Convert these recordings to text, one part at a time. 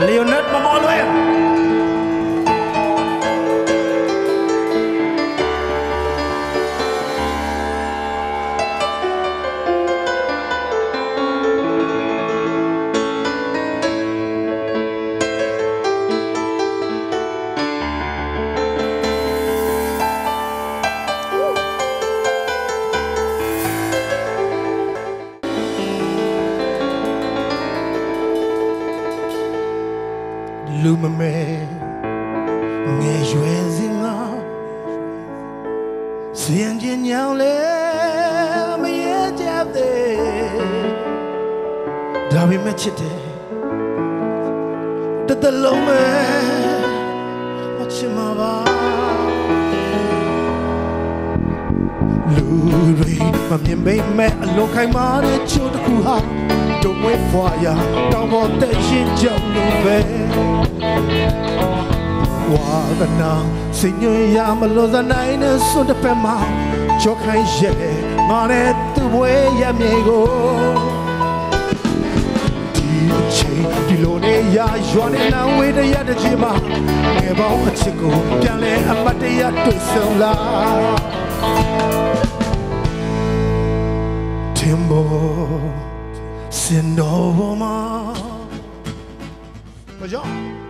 Leonard Mamoluel. လွဲလူမမဲငယ်ရွယ်စဉ်ကစင်ကျင်ညောင်းလေမရဲကြတဲ့ဒါပေမဲ့ချစ်တယ်တတလုံးမဲမချင်မှာပါလူတွေမမြင်ပေမဲ့အလုံးခိုင်မာတဲ့ချိုးတစ်ခုဟာတုံးဝဲဖွာရတောင်းပေါ်တဲ့ရှင်ကြောင့်လို့ပဲ ဝါဒနာစင်ညရမလို့ဇနိုင်နဲ့စွတ်တစ်ဖက်မှာချောခိုင်းရဲ့ငါနဲ့သူ့ဘွေရမြေကိုဒီအချိန်ဒီလိုနေရရွာနေနာဝေးတရတဲ့ချိန်မှာငယ်ပေါင်းအချစ်ကိုပြန်လဲအမတ်တရတွေ့ဆုံလာတင်ဘောစင်တော်ဘောမှာမကြောက်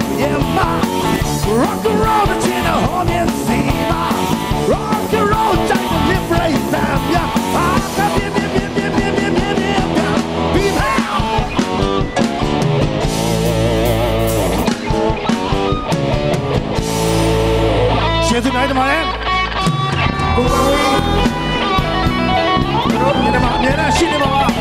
别怕，Rock and Roll 再难后面是吧？Rock and Roll 再难你别怕，别怕，别别别别别别别别怕，别怕。谢谢大家，怎么的？各位，怎么，怎么，谢谢大家。